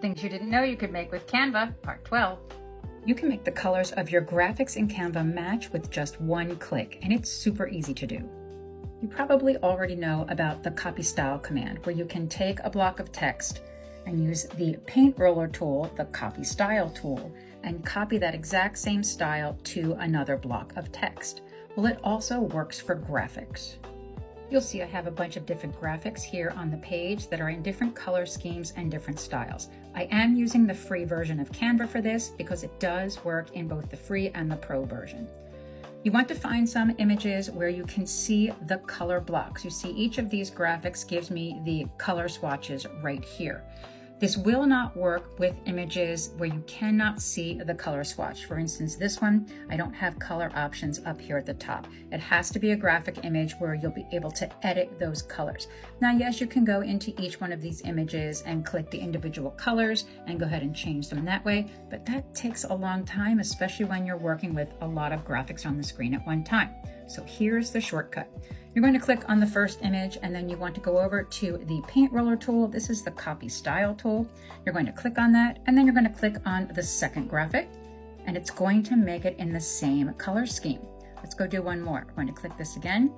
Things you didn't know you could make with Canva, Part 12. You can make the colors of your graphics in Canva match with just one click, and it's super easy to do. You probably already know about the copy style command, where you can take a block of text and use the paint roller tool, the copy style tool, and copy that exact same style to another block of text. Well, it also works for graphics. You'll see I have a bunch of different graphics here on the page that are in different color schemes and different styles. I am using the free version of Canva for this because it does work in both the free and the pro version. You want to find some images where you can see the color blocks. You see each of these graphics gives me the color swatches right here. This will not work with images where you cannot see the color swatch. For instance, this one, I don't have color options up here at the top. It has to be a graphic image where you'll be able to edit those colors. Now, yes, you can go into each one of these images and click the individual colors and go ahead and change them that way, but that takes a long time, especially when you're working with a lot of graphics on the screen at one time. So here's the shortcut. You're going to click on the first image and then you want to go over to the paint roller tool. This is the copy style tool. You're going to click on that and then you're going to click on the second graphic and it's going to make it in the same color scheme. Let's go do one more. We're going to click this again.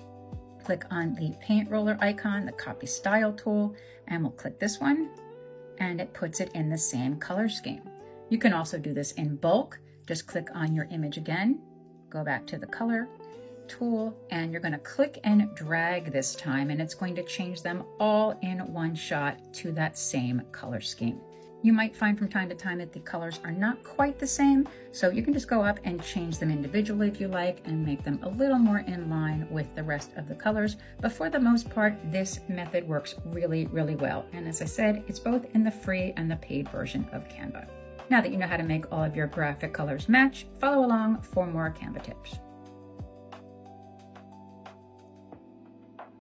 Click on the paint roller icon, the copy style tool, and we'll click this one and it puts it in the same color scheme. You can also do this in bulk. Just click on your image again, go back to the color tool and you're going to click and drag this time and it's going to change them all in one shot to that same color scheme. You might find from time to time that the colors are not quite the same, so you can just go up and change them individually if you like and make them a little more in line with the rest of the colors. But for the most part, this method works really, really well. And as I said, it's both in the free and the paid version of Canva. Now that you know how to make all of your graphic colors match, follow along for more Canva tips.